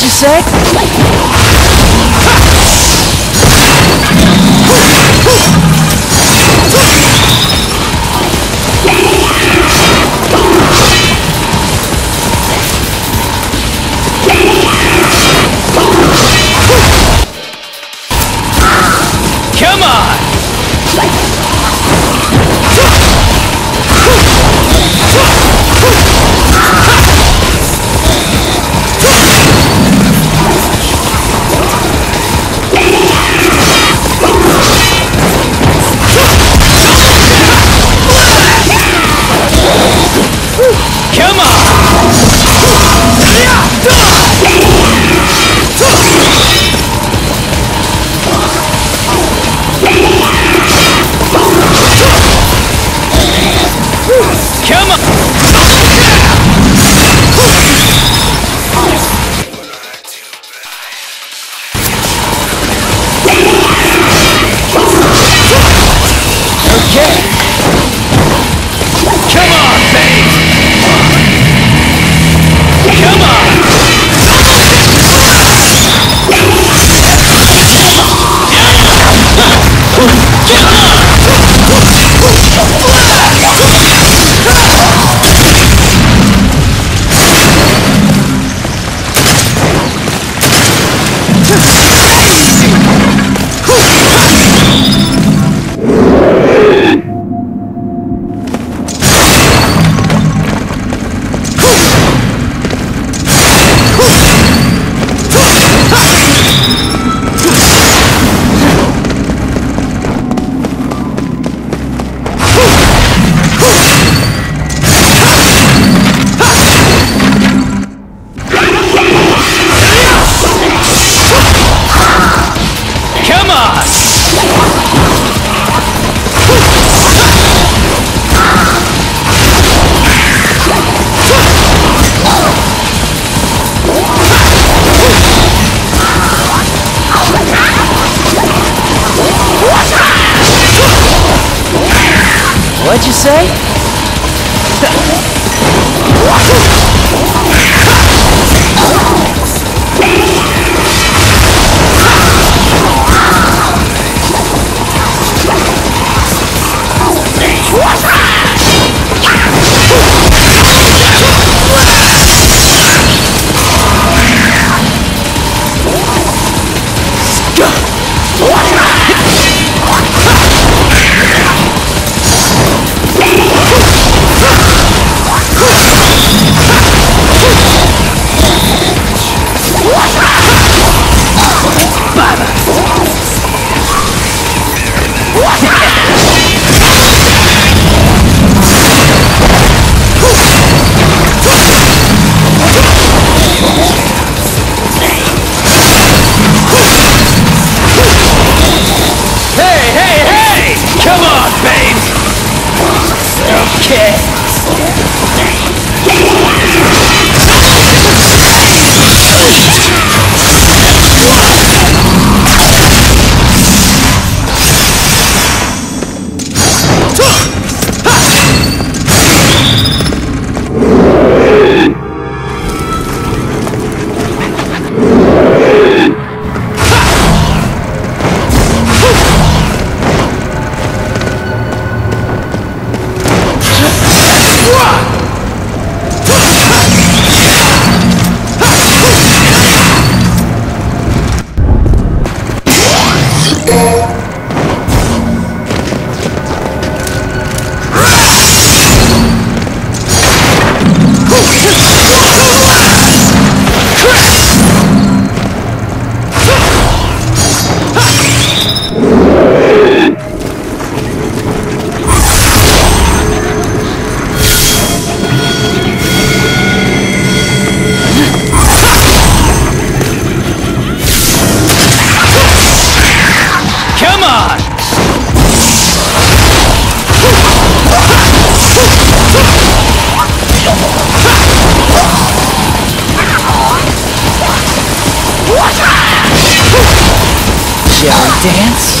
You say? What'd you say? Okay. Shall we dance?